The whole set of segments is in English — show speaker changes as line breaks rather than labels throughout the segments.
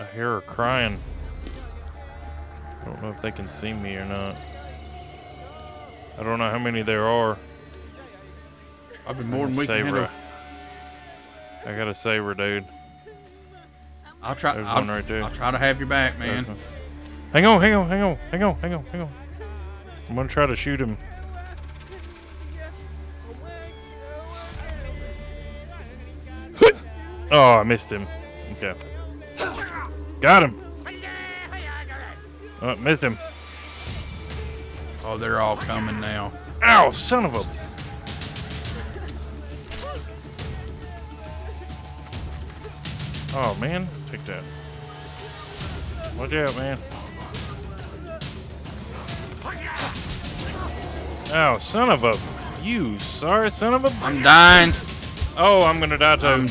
I hear her crying. I don't know if they can see me or not. I don't know how many there are.
I've been more than we can handle.
I gotta save her, dude.
I'll try.
There's
I'll,
one right there.
I'll try to have your back, man.
Hang on, hang on, hang on, hang on, hang on, hang on. I'm gonna try to shoot him. Oh, I missed him. Okay. Got him. Oh, missed him.
Oh, they're all coming now.
Ow, son of a. Oh, man. Take that. Watch out, man. Oh, son of a. You sorry son of a.
I'm dying.
Oh, I'm gonna die too.
I'm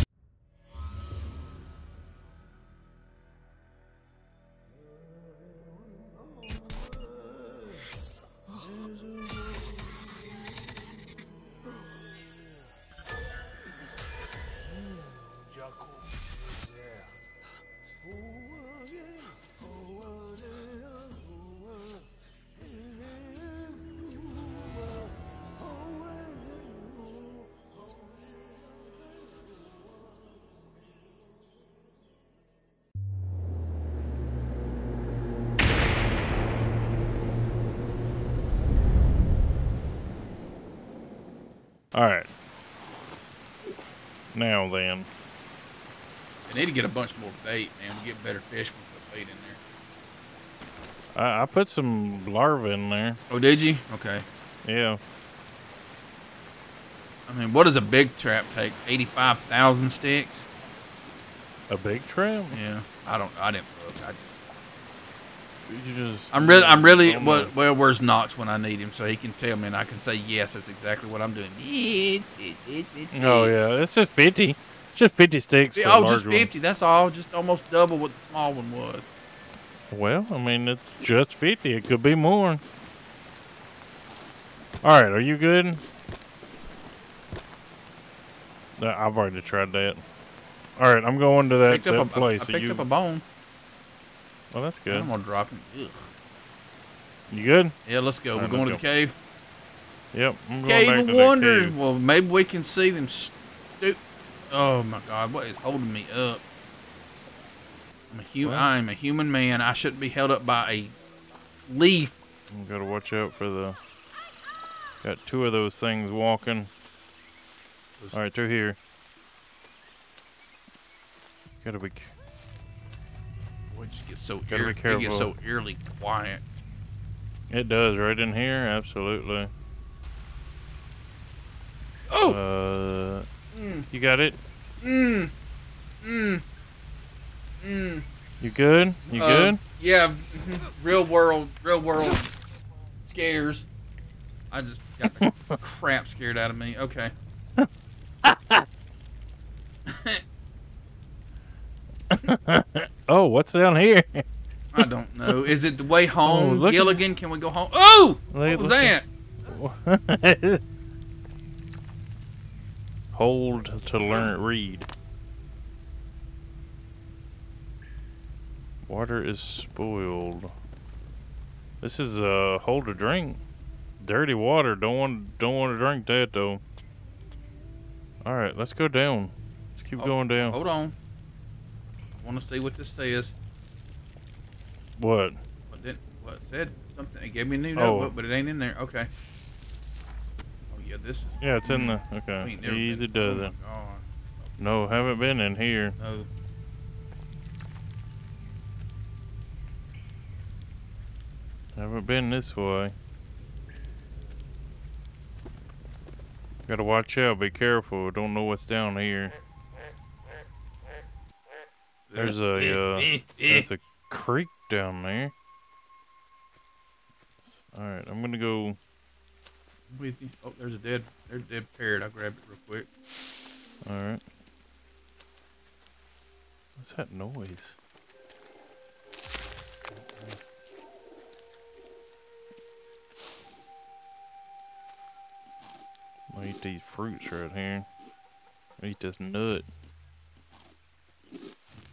I need to get a bunch more bait, man. We get better fish when we put bait in there.
I, I put some larvae in there.
Oh, did you? Okay.
Yeah.
I mean, what does a big trap take? Eighty-five thousand sticks?
A big trap?
Yeah. I don't. I didn't look. I just.
You just.
I'm really. I'm really. Well, well, where's Knox when I need him, so he can tell me, and I can say yes. That's exactly what I'm doing.
Oh yeah, it's just fifty. Just fifty sticks. For
Oh, just
large one.
50. That's all. Just almost double what the small one was.
Well, I mean, it's just 50. It could be more. All right, are you good? I've already tried that. All right, I'm going to that, that
a,
place.
I picked
you,
up a bone.
well, that's good.
I'm gonna drop him.
You good?
Yeah, let's go.
All
We're
right,
going to the cave.
Yep, I'm going
Cave
back to
Wonders. Well, maybe we can see them. Stu- oh my God! What is holding me up? I'm a human.
Well.
I'm a human man. I shouldn't be held up by a leaf.
You gotta watch out for the. Got two of those things walking. All right, through here. Gotta be.
Boy, it just gets so
Gotta be
ear- it gets so
careful.
eerily quiet.
It does right in here, absolutely.
Oh.
Uh,
Mm,
you got it.
mm, mm, mm.
You good? You
Uh,
good?
Yeah. real world. Real world scares. I just got the crap scared out of me. Okay.
Oh, what's down here?
I don't know. Is it the way home?
Oh, look at-
Gilligan, can we go home? Oh!
Look-
What was that?
Hold to learn read. Water is spoiled. This is uh hold to drink. Dirty water. Don't want don't want to drink that though. All right, let's go down. Let's keep
Oh,
going down.
Hold on. I want to see what this says.
What?
What did what said? Something. It gave me a new
Oh.
notebook, but it ain't in there. Okay. Oh yeah, this. Is,
Yeah, it's in the okay. Easy does
oh
it.
God,
No, haven't been in here.
No.
Haven't been this way. Gotta watch out, be careful. Don't know what's down here. There's a uh there's a creek down there. Alright, I'm gonna go
With you. Oh, there's a dead. There's a dead parrot. I'll grab it real quick.
alright. What's that noise? I'll eat these fruits right here. Eat this nut.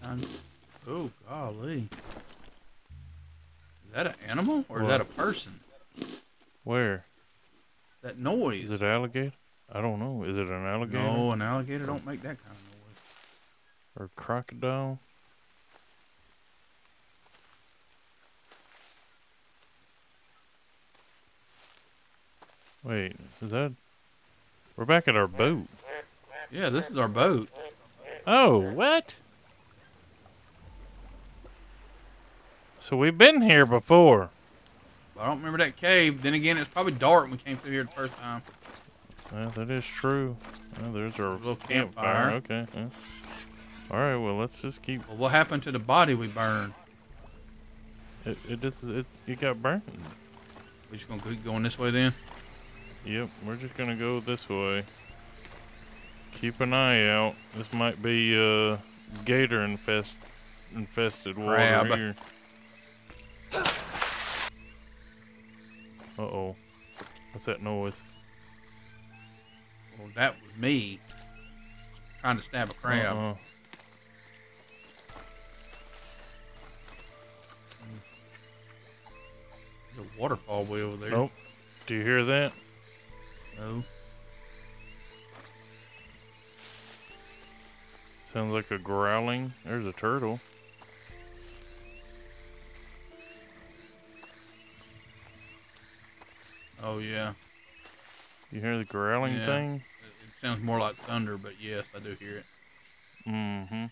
Um, Oh, golly. Is that an animal or is that a person?
Where?
That noise.
Is it alligator? I don't know. Is it an alligator
No, an alligator don't make that kind of noise.
or crocodile? Wait, is that? We're back at our boat.
Yeah, this is our boat.
Oh, what? So we've been here before.
I don't remember that cave. Then again, it's probably dark when we came through here the first time.
Yeah, that is true. Well, there's our
Little
campfire.
campfire.
Okay. yeah. All right. Well, let's just keep.
Well, what happened to the body we burned?
It it just it, it got burned.
We just gonna keep going this way then?
Yep. We're just gonna go this way. Keep an eye out. This might be uh gator infest infested water here. Uh oh. What's that noise?
Well, that was me trying to stab a crab.
Uh-uh.
There's a waterfall way over there.
Nope. Do you hear that?
No.
Sounds like a growling. There's a turtle.
Oh yeah.
You hear the growling
Yeah.
thing?
It, it sounds more like thunder, but yes, I do hear it.
Mm-hmm.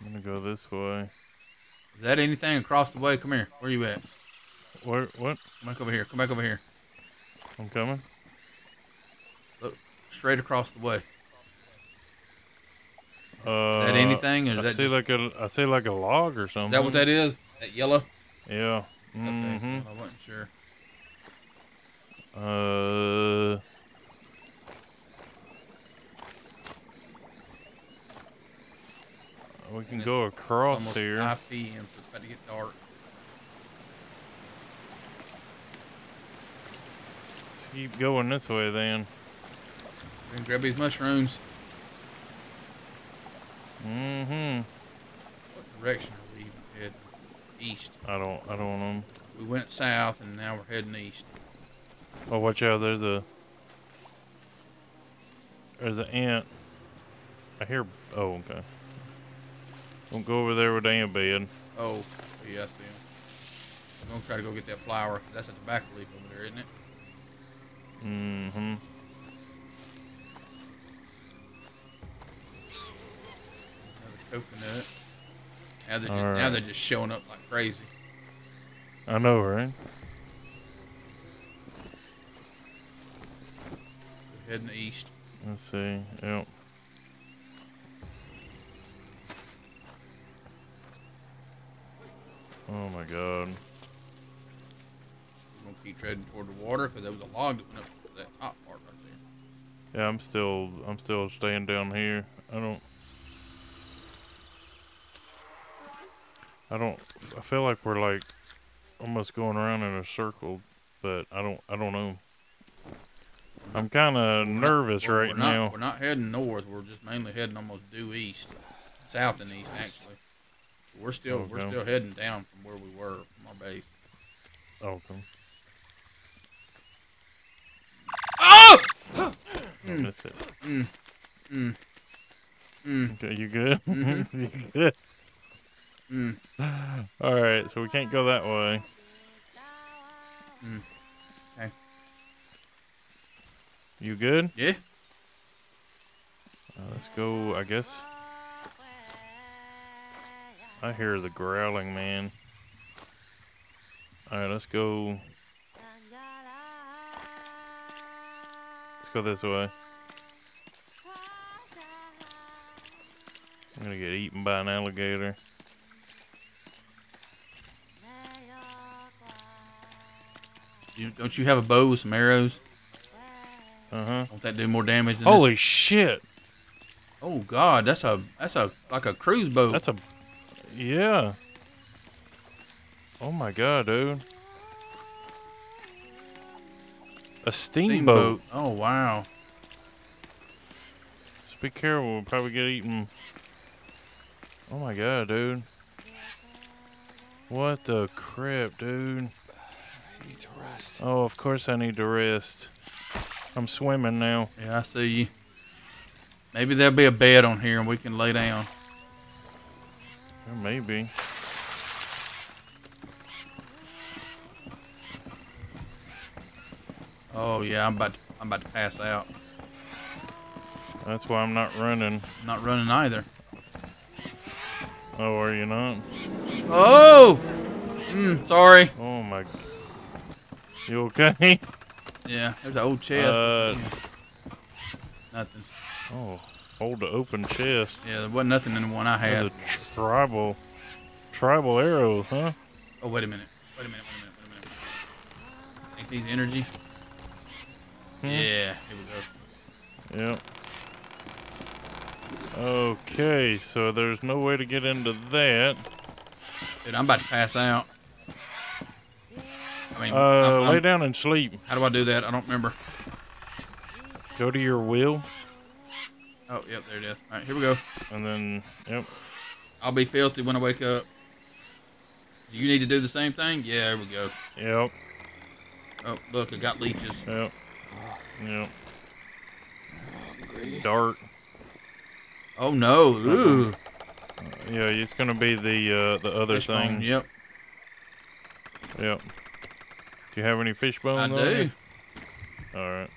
I'm gonna go this way.
Is that anything across the way? Come here. Where you at?
Where? What?
Come back over here. Come back over here.
I'm coming.
Straight across the way.
Uh,
Is that anything? Or is
I
that
see
just,
like a, I see like a log or something.
is that what that is? That yellow?
Yeah.
Okay.
Mm-hmm.
I wasn't sure.
Uh. We can go across here.
5 p.m. So it's about to get dark.
Let's keep going this way then.
We can grab these mushrooms.
Mm-hmm.
What direction are we even heading? East.
I don't. I don't know.
We went south and now we're heading east.
Oh, watch out! There's a there's an ant. I hear. Oh, okay. Don't go over there with the ant bed.
Oh, yeah, I see him. I'm gonna try to go get that flower. That's a tobacco leaf over there, isn't it?
Mm-hmm.
Another coconut. Now they're, just, now they're just showing up like crazy.
I know, right?
We're heading east.
Let's see. Yep. Oh my god.
We're gonna keep treading toward the water because there was a log that went up to that top part right there.
Yeah, I'm still. I'm still staying down here. I don't. I don't. I feel like we're like almost going around in a circle, but I don't. I don't know. I'm kind of
We're not-
nervous
well,
right
we're not,
now.
We're not heading north. We're just mainly heading almost due east, south and east actually. We're still we're still heading down from where we were from our base.
Okay.
Oh!
I
Mm.
missed it.
Mm. Mm. Mm.
Okay, you good?
Mhm.
you good?
Mm.
All right, so we can't go that way.
Mm. Okay.
You good?
Yeah.
Uh, let's go. I guess. I hear the growling, man. All right, let's go. Let's go this way. I'm gonna get eaten by an alligator.
You, don't you have a bow with some arrows?
Uh huh.
Won't that do more damage than
Holy shit!
Oh God, that's a that's a like a cruise boat.
That's a. Yeah. Oh my god, dude. A steamboat.
Oh wow.
Just be careful. We'll probably get eaten. Oh my god, dude. What the crap, dude?
I need to rest.
Oh, of course I need to rest. I'm swimming now.
Yeah, I see you. Maybe there'll be a bed on here and we can lay down.
There may be.
Oh yeah, I'm about to, I'm about to pass out.
That's why I'm not running.
I'm not running either.
Oh, are you not?
Oh! Mm, sorry.
Oh my. You okay?
Yeah, there's an old chest.
Uh,
nothing.
oh, hold the open chest.
Yeah, there wasn't nothing in the one I had.
a tribal, tribal arrow, huh?
Oh, wait a minute. Wait a minute, wait a minute, wait a minute. Think these energy?
Hmm.
Yeah, here we go.
Yep. Okay, so there's no way to get into that.
Dude, I'm about to pass out. I mean,
Uh,
I'm-
lay
I'm-
down and sleep.
how do I do that? I don't remember.
Go to your wheel,
Oh, yep, there it is. All right, here we go.
and then yep.
I'll be filthy when I wake up. Do you need to do the same thing? Yeah, there we go.
Yep,
Oh, look, I got leeches.
yep, yep.
Hungry.
Dark.
Oh no! Ooh,
Yeah, it's gonna be the uh, the other
fishbone.
thing.
Yep,
Yep. Do you have any fish bones?
I do.
All right.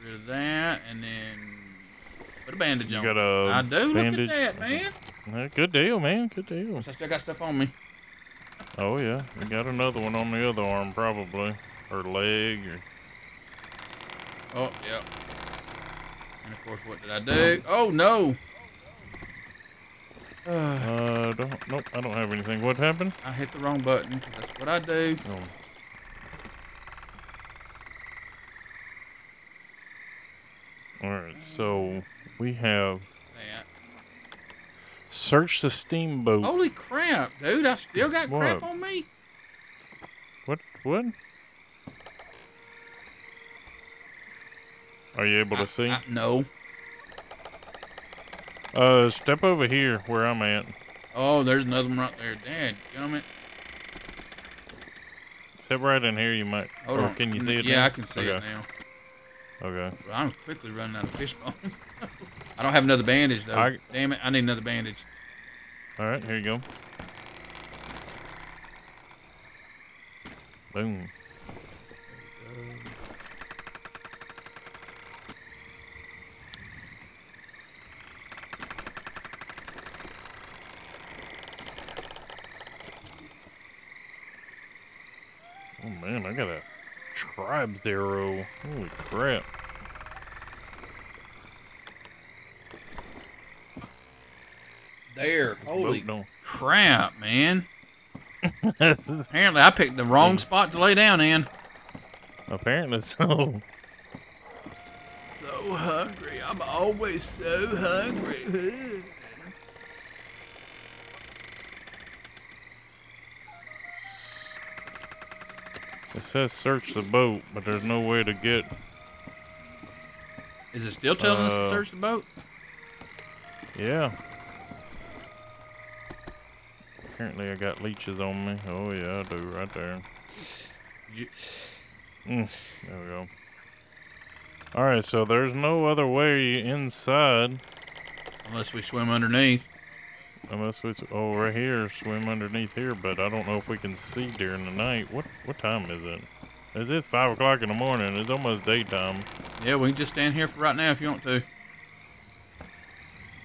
Get rid of that, and then put a bandage
You
on.
got a
I do.
bandage?
Look at that, man.
Good deal, man. Good deal.
I still got stuff on me.
Oh yeah, we got another one on the other arm probably, or leg, or
Oh, yeah. And of course, what did I do? Oh no! Uh,
uh, don't, nope, I don't have anything. What happened?
I hit the wrong button. That's what I do.
Oh. All right, so we have
That.
search the steamboat.
Holy crap, dude! I still got crap on me.
What? What? Are you able
I-
to see?
I- no.
Uh, step over here where I'm at.
Oh, there's another one right there. Dad, it
Step right in here. You might.
Hold
or
on.
Can you see it?
Yeah,
now?
I can see it now.
Okay.
I'm quickly running out of fish bones. I don't have another bandage though.
I-
Damn it! I need another bandage.
All right. Here you go. Boom. Oh man, I got a tribes arrow. Holy crap.
There. Holy crap, man! Apparently, I picked the wrong spot to lay down in.
Apparently so.
So hungry. I'm always so hungry.
It says search the boat, but there's no way to get.
Is it still telling us to
Uh,
search the boat?
Yeah. Apparently I got leeches on me. Oh yeah, I do right there.
You-
Mm, there we go. All right, so there's no other way inside
Unless we swim underneath.
Unless we. Oh, right here, swim underneath here. But I don't know if we can see during the night. What what time is it? It is five o'clock in the morning. It's almost daytime.
Yeah, we can just stand here for right now if you want to.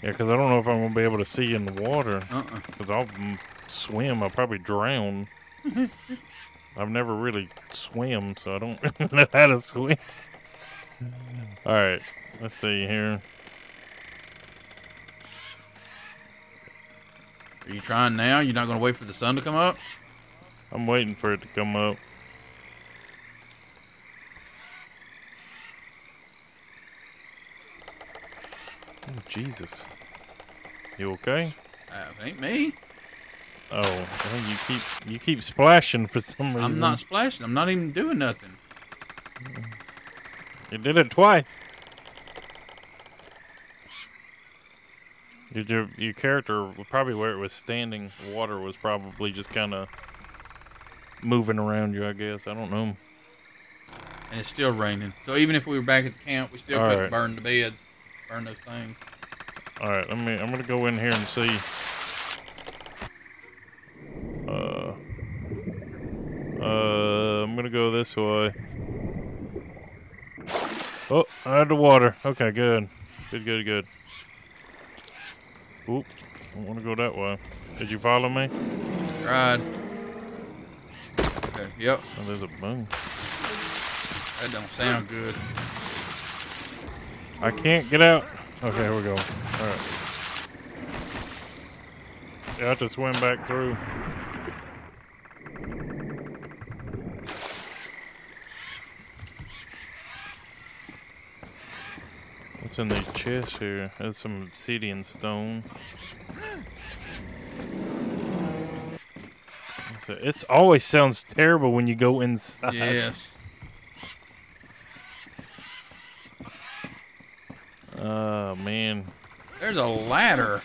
Yeah, because I don't know if I'm gonna be able to see in the water.
Uh-uh.
Cause I'll swim. I'll probably drown. I've never really swam, so I don't know how to swim. All right, let's see here.
Are you trying now? You're not going to wait for the sun to come up?
I'm waiting for it to come up. Oh Jesus! You okay?
Uh, it ain't me.
Oh, well, you keep you keep splashing for some reason.
I'm not splashing. I'm not even doing nothing.
You did it twice. Your your character probably where it was standing, water was probably just kind of moving around you. I guess I don't know.
And it's still raining. So even if we were back at the camp, we still
All
couldn't
right.
burn the beds, burn those things.
All right, let me. I'm gonna go in here and see. Uh. Uh, I'm gonna go this way. Oh, I had the water. Okay, good. Good, good, good. Oop. I don't want to go that way. Did you follow me?
Tried. Okay. Yep.
Oh, there's a boom.
That don't sound good.
I can't get out. Okay, here we go. All right. You have to swim back through. What's in these chests here? There's some obsidian stone. So It's always sounds terrible when you go inside.
Yes.
Oh man.
There's a ladder.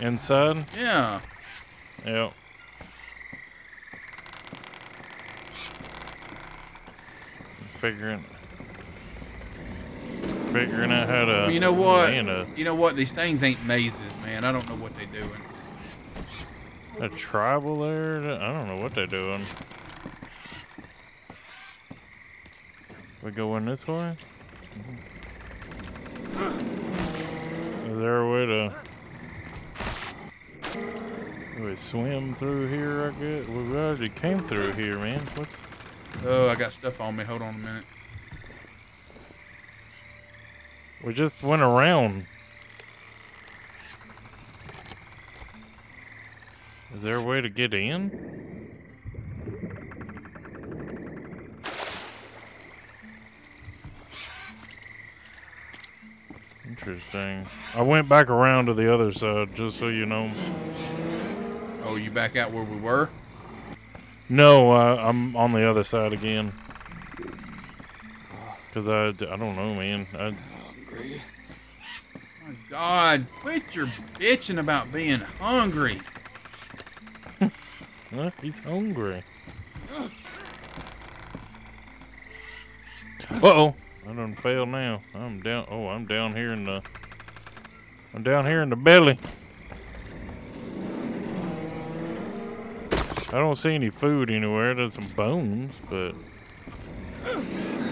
Inside?
Yeah.
Yep. Figuring figuring out how to
Well, you know what?
a, uh,
You know what? These things ain't mazes, man. I don't know what they're doing.
a tribal there. I don't know what they're doing. We going this way? Is there a way to we swim through here? I guess we already came through here, man. What's
Oh, I got stuff on me. Hold on a minute.
We just went around. Is there a way to get in? Interesting. I went back around to the other side, just so you know.
Oh, you back out where we were?
No, uh, I'm on the other side again. Cause I, I don't know, man. I,
Hungry.
My God, quit your bitching about being hungry.
Huh? He's hungry. Uh oh. I done failed now. I'm down. Oh, I'm down here in the. I'm down here in the belly. I don't see any food anywhere. There's some bones, but.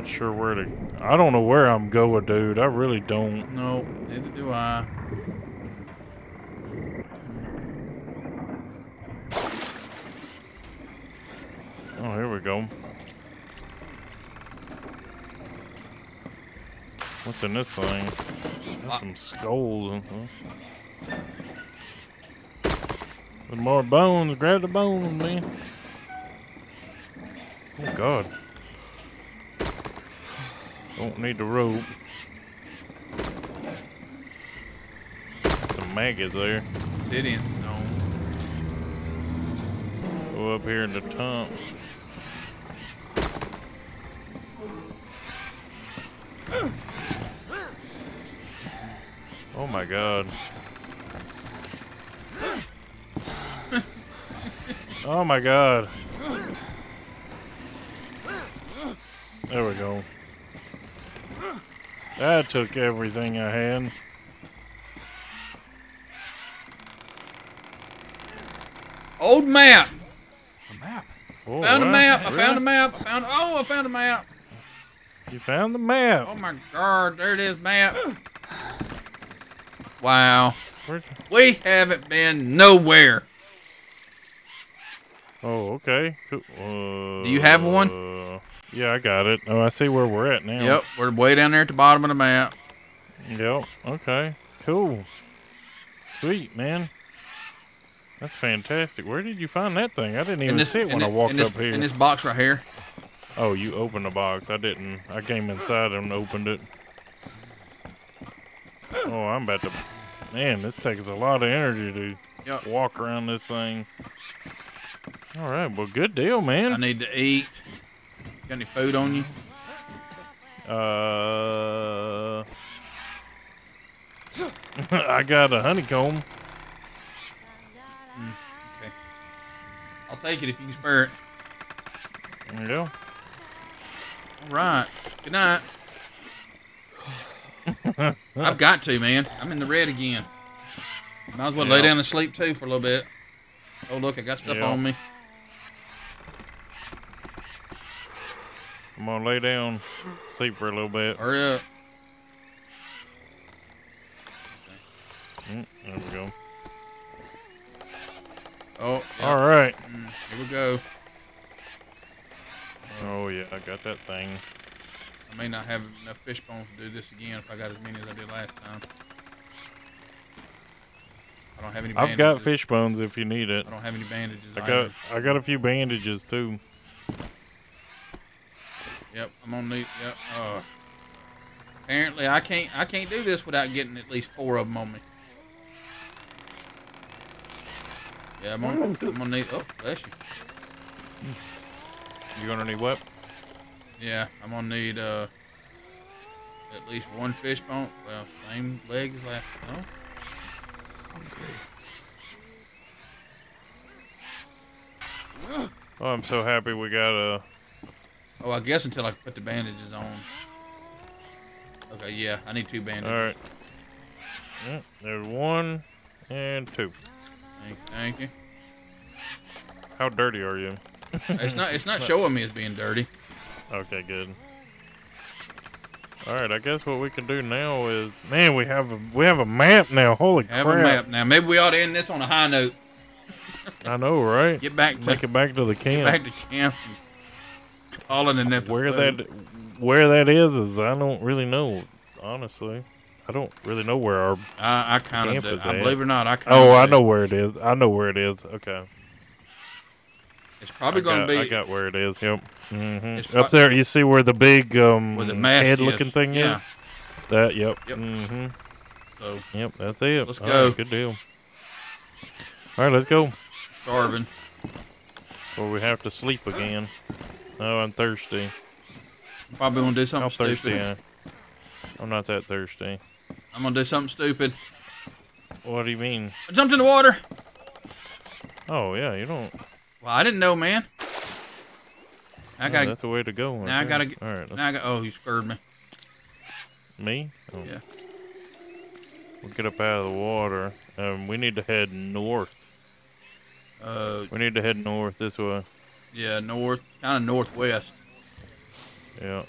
Not sure where to. I don't know where I'm going, dude. I really don't.
No, neither do I.
Oh, here we go. What's in this thing? Some skulls. and With more bones. Grab the bones, man. Oh, God. Don't need the rope. Some maggots there.
Obsidian stone.
Go up here in the top. Oh my god. Oh my god. There we go. That took everything I had.
Old map.
A map.
Oh,
Found a
wow.
map. I
Really?
found a map. I found. Oh, I found a map.
You found the map.
Oh my God, there it is, map. Wow.
Where'd-
We haven't been nowhere.
Oh, okay. Cool. Uh,
Do you have one?
Yeah, I got it. Oh, I see where we're at now.
Yep, we're way down there at the bottom of the map.
Yep. Okay. Cool. Sweet, man. That's fantastic. Where did you find that thing? I didn't even see it when
in
I walked
this,
up here.
In this box right here.
Oh, you opened the box. I didn't. I came inside and opened it. Oh, I'm about to. Man, this takes a lot of energy to
Yep.
walk around this thing. All right. Well, good deal, man.
I need to eat. Got any food on you?
Uh, I got a honeycomb.
Okay. I'll take it if you can spare it.
Yeah.
All right. Good night. I've got to, man. I'm in the red again. Might as well lay down and sleep too for a little bit. Oh, look, I got stuff
Yeah.
on me.
Gonna lay down, sleep for a little bit.
Hurry up.
Mm, there we go.
Oh, yeah.
All right.
Mm, here we go.
Oh yeah, I got that thing.
I may not have enough fish bones to do this again if I got as many as I did last time. I don't have any bandages.
I've got fish bones if you need it.
I don't have any bandages.
I
either.
got I got a few bandages too.
Yep, I'm on the. Yep. Uh, apparently, I can't. I can't do this without getting at least four of them on me. Yeah, I'm on. I'm gonna need. Oh, bless you.
You gonna need what?
Yeah, I'm gonna need uh at least one fish bone. Well, same leg as last. No.
Hungry.
Oh, I'm so happy we got a.
Oh, I guess until I put the bandages on. Okay, yeah, I need two bandages.
All right. Mm, There's one and two.
Thank, thank you.
How dirty are you?
It's not. It's not showing me as being dirty.
Okay, good. All right, I guess what we can do now is, man, we have a we have a map now. Holy
Have
crap!
Have a map now. Maybe we ought to end this on a high note.
I know, right?
Get back to
Make it back to the
get
camp.
back to camp. And in an episode.
Where that where that is is I don't really know. Honestly, I don't really know where our.
I, I kind of
is
I
at.
believe it or not, I kind
Oh, I know where it is. I know where it is. Okay.
It's probably going to be
I got where it is. Yep.
Mm -hmm.
Up there, you see where the big um
where the
head-looking thing
yeah.
is. That. Yep.
Yep.
hmm
So
Yep. That's it.
Let's
All
go.
right, good deal. All right, let's go.
starving.
Or we have to sleep again. Oh, I'm thirsty.
Probably gonna do
How
something
thirsty?
stupid.
I, I'm not that thirsty.
I'm gonna do something stupid.
What do you mean?
I jumped in the water.
Oh yeah, you don't.
Well, I didn't know, man. I
oh,
gotta.
that's the way to go.
now I gotta get-
All right,
now I got. Oh, you scared me.
Me? Oh.
Yeah.
We'll get up out of the water. Um, we need to head north.
Uh,
We need to head north this way.
Yeah, north, kind of northwest.
Yeah.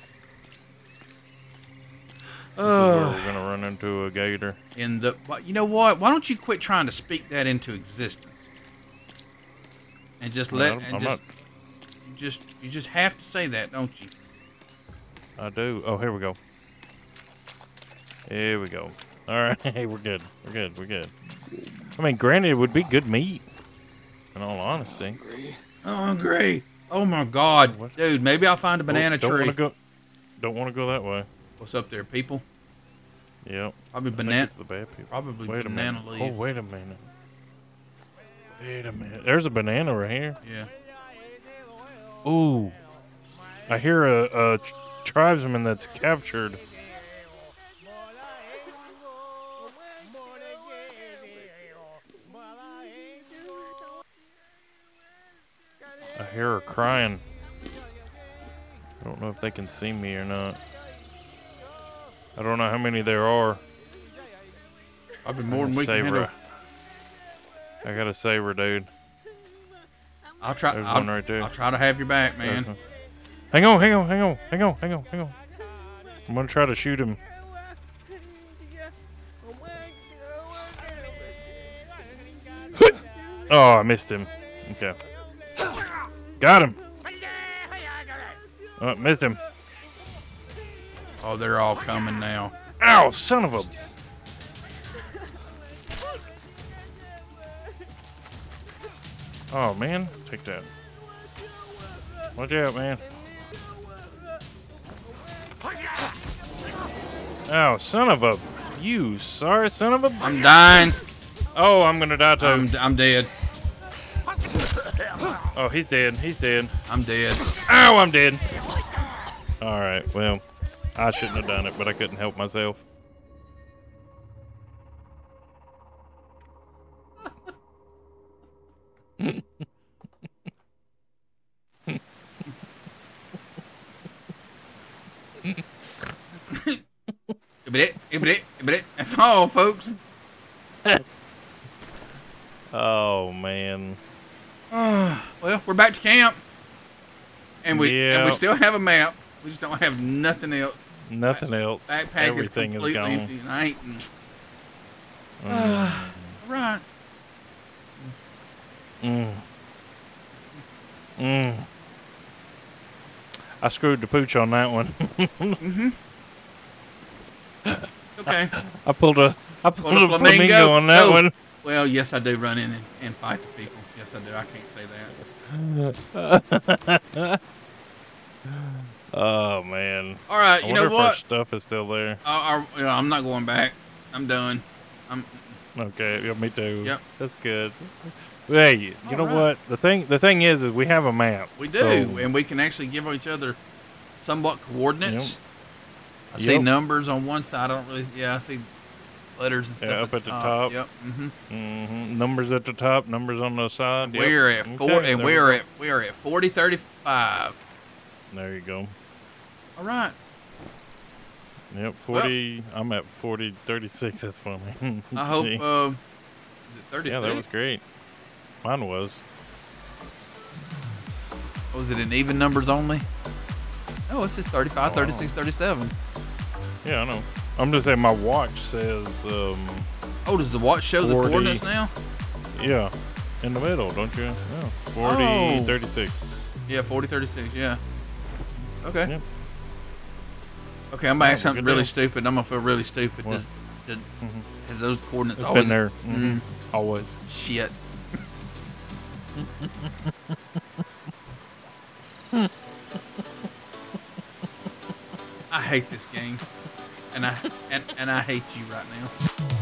This is where
Uh,
we're gonna run into a gator.
in the. You know what? Why don't you quit trying to speak that into existence? And just let. And
I'm
just, you just. You just have to say that, don't you?
I do. Oh, here we go. Here we go. All right. Hey, we're good. We're good. We're good. I mean, granted, it would be good meat. In all honesty.
Hungry.
I'm hungry. Oh my God,
What?
dude! Maybe I'll find a banana
Oh, don't
tree.
Wanna go, don't want to go that way.
What's up there, people?
Yep.
Probably banana.
the bad people.
Probably
Wait
banana
minute.
leaf.
Oh, wait a minute. Wait a minute. There's a banana right here.
Yeah.
Ooh. I hear a, a tribesman that's captured. Hear her crying. I don't know if they can see me or not. I don't know how many there are.
Probably more than
I
we
gotta
can handle.
her. I gotta save her, dude.
I'll try.
There's
I'll,
one right there.
I'll try to have your back, man.
Uh-huh. Hang on, hang on, hang on, hang on, hang on, hang on. I'm gonna try to shoot him. Oh, I missed him. Okay. Got him. Oh, missed him.
Oh, they're all coming now.
Ow, son of a. Oh, man. Take that. Watch out, man. Oh, son of a. You sorry son of a.
I'm dying.
Oh, I'm gonna die too.
I'm, I'm dead.
Oh, he's dead. He's dead.
I'm dead.
Ow, I'm dead. All right. Well, I shouldn't have done it, but I couldn't help myself.
That's all, folks.
Oh man.
well, we're back to camp, and we and we still have a map. We just don't have nothing else.
Nothing else.
Backpack
Everything
is
is
completely
gone.
empty, and I ain't.
Mm.
all right.
Mm. Mm. I screwed the pooch on that one.
Okay.
I pulled a I pulled
Pulled a
flamingo,
flamingo?
on that
Oh.
one.
Well, yes, I do run in and, and fight the people. Yes, I do. I can't say that.
Oh man.
All right.
I
You know
if our
what?
stuff is still there.
Uh, our, I'm not going back. I'm done. I'm.
Okay, yeah, me too.
Yep.
That's good. Hey, you know
Alright.
what? The thing the thing is is we have a map.
We do,
so-
and we can actually give each other somewhat coordinates. I see numbers on one side. I don't really. Yeah, I see letters and stuff.
Yeah, up at the top.
Yep. hmm
Mhm. Numbers at the top, numbers on the side. yep.
We're at four,
Okay,
and we
we
at we are at forty thirty five.
There you go.
All right.
Yep, 40. I'm at 40, 36. That's funny.
I hope. Uh, is it thirty
yeah, that was great. Mine was.
Was it in even numbers only? Oh, it says 35,
Oh,
36, 37.
Yeah, I know. I'm just saying my watch says, um,
Oh, does the watch show the coordinates now?
yeah, in the middle, don't you? Yeah, 40,
Oh.
36.
Yeah, 40, 36, yeah. Okay.
Yep.
Okay, I'm gonna ask something really
deal.
stupid. I'm gonna feel really stupid. Does, does,
Mhm.
has those coordinates
It's
always
been there. Mhm.
Mm,
Always.
shit. I hate this game, and I and, and I hate you right now.